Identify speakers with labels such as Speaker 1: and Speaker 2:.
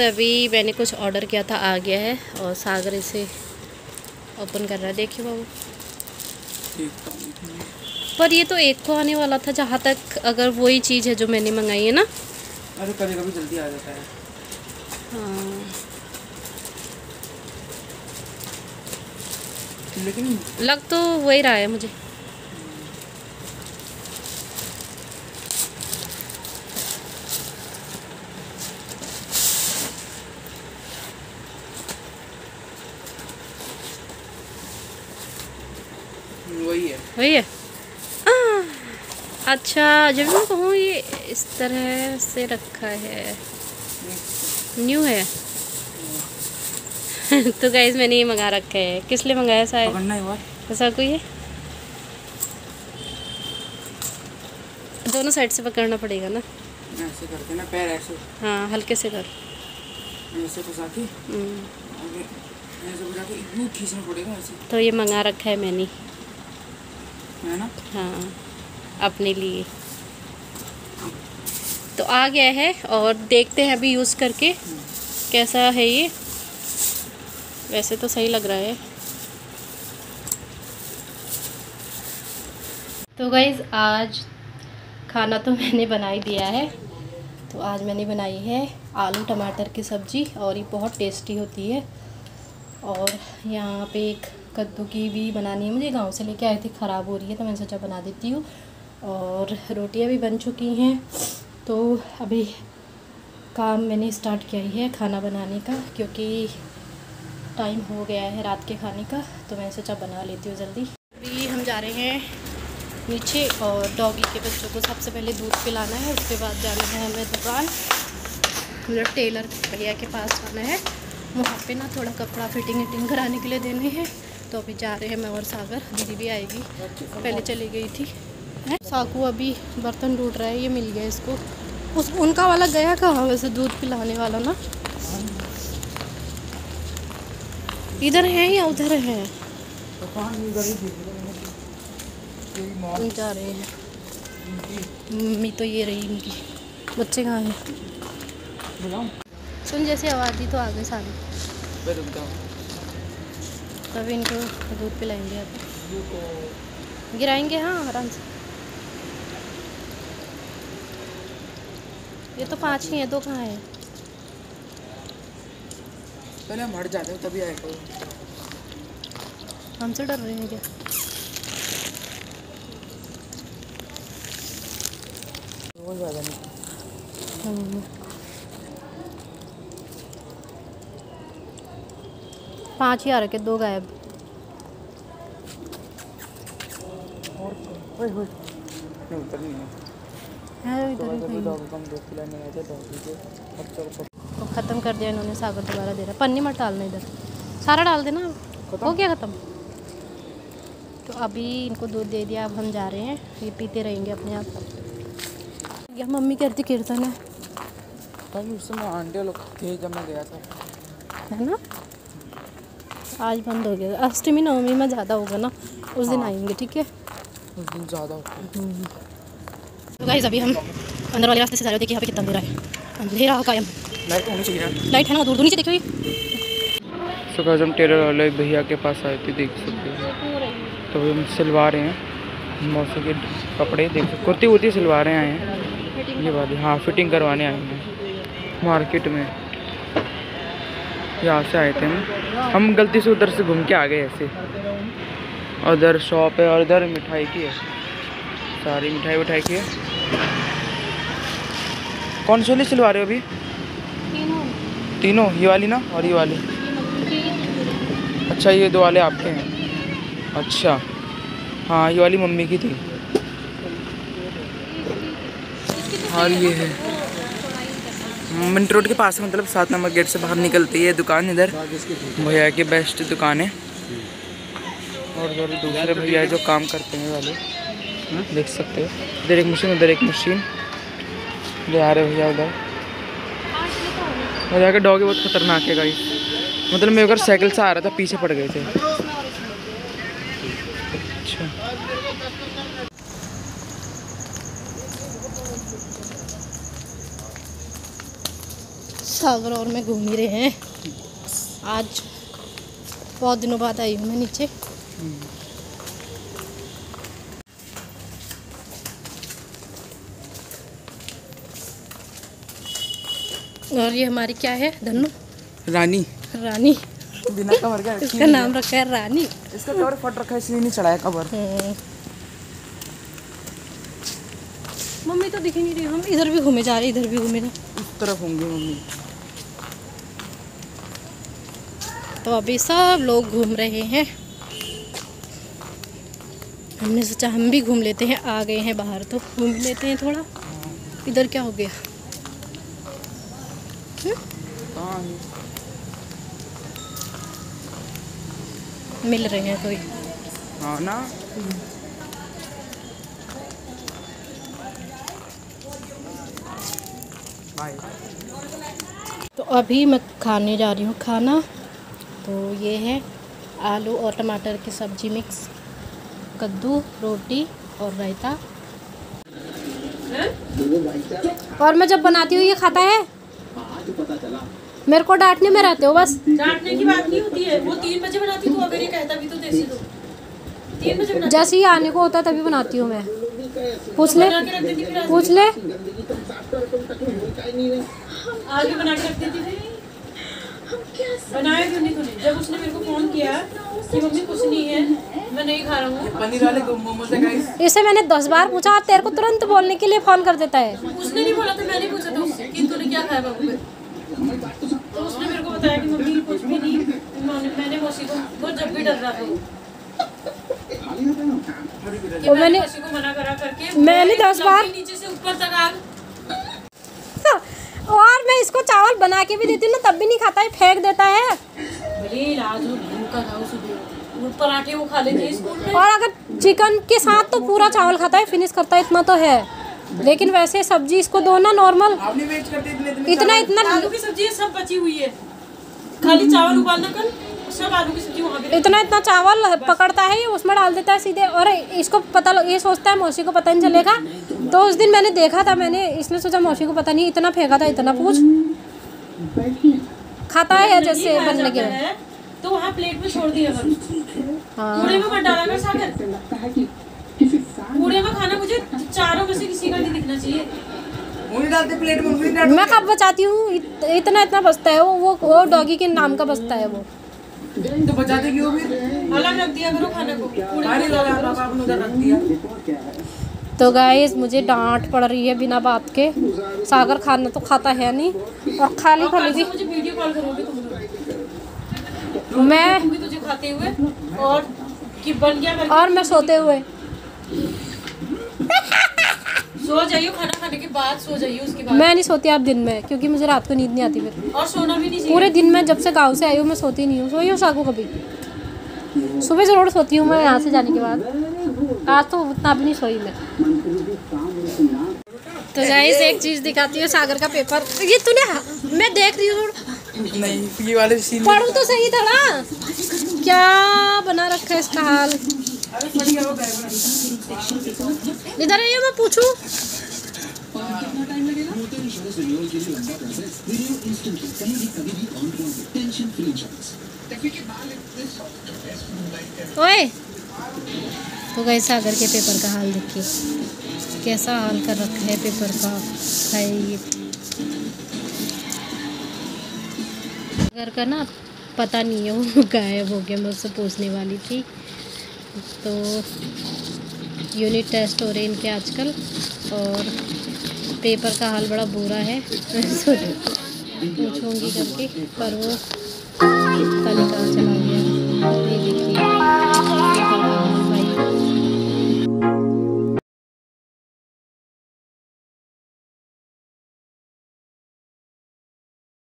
Speaker 1: अभी मैंने कुछ ऑर्डर किया था आ गया है और सागर इसे ओपन कर रहा है। देखिए बाबू। पर ये तो एक को आने वाला था जहाँ तक अगर वही चीज़ है जो मैंने मंगाई है ना।
Speaker 2: अरे कभी कभी जल्दी आ जाता है।
Speaker 1: हाँ।
Speaker 2: लेकिन
Speaker 1: लग तो वही रहा है मुझे।
Speaker 2: वही है।
Speaker 1: अच्छा जब मैं कहूँ ये इस तरह से रखा है। न्यू है। तो गाइज़ मैंने ये मंगा रखा है। किस लिए मंगाया
Speaker 2: बार
Speaker 1: ऐसा कोई है? दोनों साइड से पकड़ना पड़ेगा ना।
Speaker 2: ऐसे करके ना पैर ऐसे।
Speaker 1: हाँ हल्के से कर।
Speaker 2: ऐसे के
Speaker 1: हम्म,
Speaker 2: ऐसे के खींचना पड़ेगा ऐसे।
Speaker 1: तो ये मंगा रखा है मैंने।
Speaker 2: है
Speaker 1: अपने लिए। तो आ गया है और देखते हैं अभी यूज़ करके कैसा है ये। वैसे तो सही लग रहा है। तो गाइज़ आज खाना तो मैंने बना ही दिया है। तो आज मैंने बनाई है आलू टमाटर की सब्ज़ी और ये बहुत टेस्टी होती है। और यहाँ पे एक कद्दू की भी बनानी है। मुझे गाँव से लेके आए थे, ख़राब हो रही है तो मैंने सोचा बना देती हूँ। और रोटियाँ भी बन चुकी हैं। तो अभी काम मैंने स्टार्ट किया ही है खाना बनाने का, क्योंकि टाइम हो गया है रात के खाने का तो मैंने सोचा बना लेती हूँ जल्दी। अभी हम जा रहे हैं नीचे, और डॉगी के बच्चों को सबसे पहले दूध पिलाना है, उसके बाद जाना है हमें दुकान। मतलब टेलर भैया के पास जाना है। वहाँ पे ना थोड़ा कपड़ा फिटिंग विटिंग कराने के लिए देने हैं। तो अभी जा रहे हैं मैं और सागर, दीदी भी आएगी। पहले चली गई थी। है? साकू अभी बर्तन ढूंढ रहा है, ये मिल गया इसको। उस, उनका वाला गया कहाँ वैसे दूध पिलाने वाला ना? इधर है या उधर है? जा रहे हैं। मम्मी तो ये रही इनकी बच्चे कहाँ हैं? सुन, जैसे आवाज़ दी तो आ गए सारे।
Speaker 2: हूँ
Speaker 1: तभी इनको दूध पिलाएँगे अब गिराएँगे हाँ आराम से। ये तो पाँच ही हैं दो कहाँ हैं?
Speaker 2: पहले हम हट जाते हैं तभी आएगा वो।
Speaker 1: हमसे डर रहे हैं क्या?
Speaker 2: बहुत ज़्यादा नहीं।
Speaker 1: पाँच ही आ रखे दो गायब।
Speaker 2: तो
Speaker 1: तो ख़त्म कर दिया इन्होंने सागर दोबारा दे रहा। पन्नी मत डालना इधर। सारा डाल देना। हो गया ख़त्म। तो अभी इनको दूध दे दिया अब हम जा रहे हैं। ये पीते रहेंगे अपने आप। या मम्मी कहती कीर्तन है।
Speaker 2: तभी उस समय आंटी लोग थे जब मैं गया था।
Speaker 1: है ना? आज बंद हो गया। अष्टमी नवमी में ज़्यादा होगा ना उस दिन
Speaker 2: हाँ।
Speaker 1: आएँगे ठीक है?
Speaker 2: उस दिन ज़्यादा होता है
Speaker 1: तो अभी हम अंदर वाले रास्ते से जा रहे थे कि यहाँ पे कितना अंधेरा है। अंधेरा कायम।
Speaker 2: लाइट होनी चाहिए
Speaker 1: लाइट है ना दूर दूर नीचे देखो ये।
Speaker 2: सो so, हम टेलर वाले भैया के पास आए थे देख सकते हैं। तो हम सिलवा रहे हैं। मौसम के कपड़े देख सकते कुर्ती वुर्ती सिलवा रहे हैं ये वाली हाँ फिटिंग करवाने आए हैं। मार्केट में। यहाँ से आए थे हम हम गलती से उधर से घूम के आ गए ऐसे। उधर शॉप है और इधर मिठाई की है। सारी मिठाई विठाई की है। कौन सी वाली सिलवा रहे हो अभी? तीनों। ये वाली ना? और ये वाली। अच्छा ये दो वाले आपके हैं। अच्छा। हाँ ये वाली मम्मी की थी। और ये है मिंट रोड के पास है, मतलब सात नंबर गेट से बाहर निकलती है दुकान इधर। भैया की बेस्ट दुकान है। और दूसरे भैया जो काम करते हैं वाले देख सकते हो। इधर एक मशीन उधर एक मशीन। ले आ रहे भैया उधर। भैया के डॉग बहुत खतरनाक है गाइस मतलब मैं अगर साइकिल से आ रहा था पीछे पड़ गए थे अच्छा
Speaker 1: सागर और मैं घूम ही रहे हैं। आज बहुत दिनों बाद आई हूँ मैं नीचे। और ये हमारी क्या है धनु?
Speaker 2: रानी।
Speaker 1: रानी।
Speaker 2: बिना कवर का
Speaker 1: इसका नाम रखा है रानी।
Speaker 2: इसका कवर फट रखा है इसलिए नहीं चढ़ाया कवर।
Speaker 1: हम्म। मम्मी तो दिख नहीं रही हम इधर भी घूमे जा रहे इधर भी घूमे ना
Speaker 2: इस तरफ़ होंगे मम्मी।
Speaker 1: तो अभी सब लोग घूम रहे हैं। हमने सोचा हम भी घूम लेते हैं आ गए हैं बाहर तो घूम लेते हैं थोड़ा। इधर क्या हो गया? मिल रहे हैं कोई?
Speaker 2: हाँ ना?
Speaker 1: तो अभी मैं खाने जा रही हूँ खाना। तो ये है आलू और टमाटर की सब्ज़ी मिक्स कद्दू रोटी और रायता। और मैं जब बनाती हूँ ये खाता है? मेरे को डांटने में रहते हो बस।
Speaker 3: डांटने की बात नहीं होती है। वो तीन बजे बनाती तू अगर ये कहता भी तो देसी दो। तीन बजे
Speaker 1: जैसे ही आने को होता है तभी बनाती हूँ मैं। पूछ ले। पूछ ले।
Speaker 3: भी बना के रख देती थी बनाया क्यों नहीं। तूने जब उसने मेरे को फ़ोन किया कि मम्मी कुछ नहीं है मैं नहीं खा रहा हूँ।
Speaker 2: पनीर वाले मोमोज है गाइस
Speaker 1: इसे मैंने दस बार पूछा तेरे को तुरंत बोलने के लिए फ़ोन कर देता है।
Speaker 3: उसने नहीं बोला था मैंने पूछा था उससे कि तूने क्या खाया बाबू तो उसने मेरे को बताया कि मम्मी कुछ भी नहीं मैंने मौसी को वो जब भी डर रहा था। वो मैंने
Speaker 1: मैंने-
Speaker 3: मौसी को मना करा करके
Speaker 1: मैंने दस बार-
Speaker 3: नीचे से ऊपर तक आग
Speaker 1: और मैं चावल बना के भी देती हूँ ना तब भी नहीं खाता है फेंक देता है।
Speaker 3: पराठे वो खा लेते हैं स्कूल में।
Speaker 1: और अगर चिकन के साथ तो पूरा चावल खाता है फिनिश करता है इतना तो है। लेकिन वैसे सब्ज़ी इसको दो ना नॉर्मल
Speaker 2: आपने वेट करते इतने इतने
Speaker 3: आलू की सब्ज़ी सब बची हुई है। खाली चावल उबालना कल सब आलू की सब्ज़ी वहाँ पे
Speaker 1: इतना इतना चावल पकड़ता है ये उसमें डाल देता है सीधे। और इसको पता लग- ये सोचता है मौसी को पता नहीं चलेगा। तो उस दिन मैंने देखा था मैंने इसने सोचा मौसी को पता नहीं इतना फेंका था इतना पूछ। खाता है जैसे बनने के
Speaker 3: तो वहाँ प्लेट में छोड़ दिया
Speaker 1: हाँ।
Speaker 3: कूड़े में मत डाला कर सागर। कूड़े में खाना मुझे चारों में से किसी का नहीं दिखना चाहिए।
Speaker 2: प्लेट में
Speaker 1: मैं कब बचाती हूँ इत, इतना इतना बचता है वो वो वो डॉगी के नाम का बचता है वो।
Speaker 2: तो बचाते क्यों फिर
Speaker 3: अलग रख दिया करो खाने को।
Speaker 2: अरे आपने उधर रख दिया।
Speaker 1: तो गाइस मुझे डांट पड़ रही है बिना बात के। सागर खाना तो खाता है नहीं। और खाली खाली भी मैं
Speaker 3: खाते हुए और कि बन गया
Speaker 1: और मैं सोते हुए।
Speaker 3: सो जाइयो खाना खाने के बाद सो जाइयो उसके बाद।
Speaker 1: मैं नहीं सोती आप दिन में क्योंकि मुझे रात को नींद नहीं आती फिर।
Speaker 3: और सोना भी नहीं
Speaker 1: पूरे दिन में जब से गाँव से आई हूँ मैं सोती नहीं हूँ। सोई हूँ सागू कभी। सुबह ज़रूर सोती हूँ मैं यहाँ से जाने के बाद। आज तो उतना भी नहीं सोई मैं। तो गाइस एक चीज़ दिखाती है सागर का पेपर ये तूने मैं देख रही हूँ।
Speaker 2: नहीं ये वाले सीन
Speaker 1: पढ़ू तो सही था ना क्या बना रखा है इसका हाल? इधर आइए मैं पूछूँ? ओए। तो गए सागर के पेपर का हाल देखिए कैसा हाल कर रखा है पेपर का? है ये सागर का ना, पता नहीं है, वो गायब हो गया मैं उससे पूछने वाली थी। तो यूनिट टेस्ट हो रहे हैं इनके आजकल, और पेपर का हाल बड़ा बुरा है। पूछूँगी करके, पर वो पता नहीं कहाँ चला